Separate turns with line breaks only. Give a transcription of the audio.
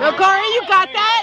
No, Corey, you got that?